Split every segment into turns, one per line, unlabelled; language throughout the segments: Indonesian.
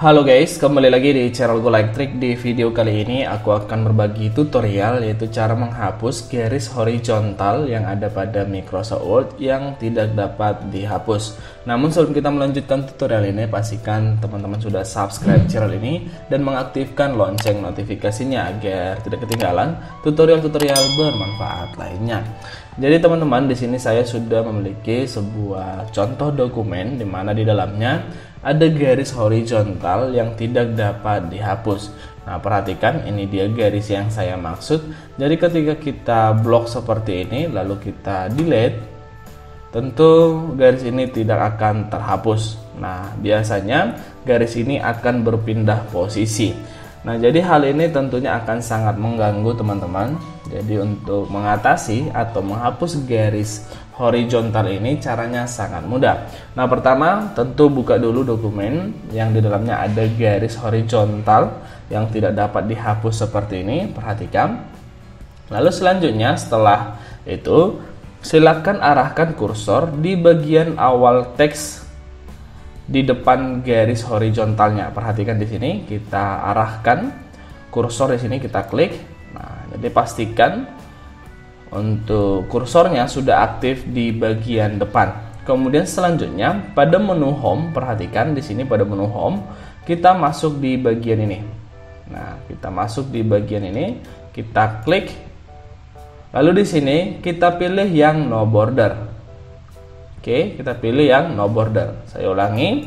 Halo guys, kembali lagi di channel Go Trick. Di video kali ini aku akan berbagi tutorial yaitu cara menghapus garis horizontal yang ada pada Microsoft Word yang tidak dapat dihapus. Namun sebelum kita melanjutkan tutorial ini, pastikan teman-teman sudah subscribe channel ini dan mengaktifkan lonceng notifikasinya agar tidak ketinggalan tutorial-tutorial bermanfaat lainnya. Jadi teman-teman di sini saya sudah memiliki sebuah contoh dokumen di mana di dalamnya ada garis horizontal yang tidak dapat dihapus. Nah, perhatikan ini dia garis yang saya maksud. Jadi ketika kita blok seperti ini lalu kita delete, tentu garis ini tidak akan terhapus. Nah, biasanya garis ini akan berpindah posisi. Nah, jadi hal ini tentunya akan sangat mengganggu teman-teman. Jadi untuk mengatasi atau menghapus garis horizontal ini caranya sangat mudah. Nah, pertama tentu buka dulu dokumen yang di dalamnya ada garis horizontal yang tidak dapat dihapus seperti ini. Perhatikan. Lalu selanjutnya setelah itu silakan arahkan kursor di bagian awal teks di depan garis horizontalnya. Perhatikan di sini kita arahkan kursor di sini kita klik. Nah, jadi pastikan untuk kursornya sudah aktif di bagian depan. Kemudian selanjutnya pada menu home, perhatikan di sini pada menu home kita masuk di bagian ini. Nah, kita masuk di bagian ini, kita klik. Lalu di sini kita pilih yang no border. Oke, kita pilih yang no border. Saya ulangi.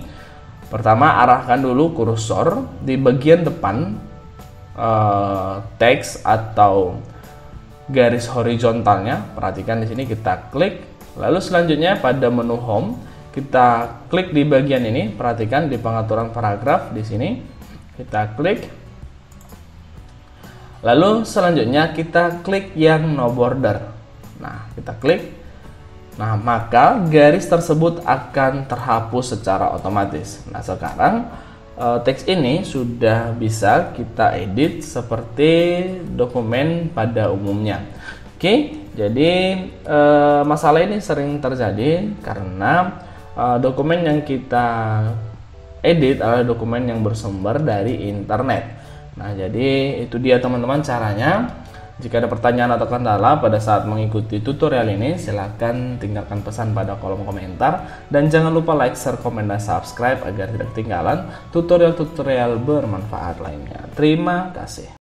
Pertama, arahkan dulu kursor di bagian depan uh, teks atau garis horizontalnya. Perhatikan di sini kita klik. Lalu selanjutnya pada menu home kita klik di bagian ini. Perhatikan di pengaturan paragraf di sini kita klik. Lalu selanjutnya kita klik yang no border. Nah, kita klik Nah, maka garis tersebut akan terhapus secara otomatis. Nah, sekarang eh, teks ini sudah bisa kita edit seperti dokumen pada umumnya. Oke, jadi eh, masalah ini sering terjadi karena eh, dokumen yang kita edit adalah dokumen yang bersumber dari internet. Nah, jadi itu dia teman-teman caranya. Jika ada pertanyaan atau kendala pada saat mengikuti tutorial ini, silahkan tinggalkan pesan pada kolom komentar. Dan jangan lupa like, share, komen, dan subscribe agar tidak ketinggalan tutorial-tutorial bermanfaat lainnya. Terima kasih.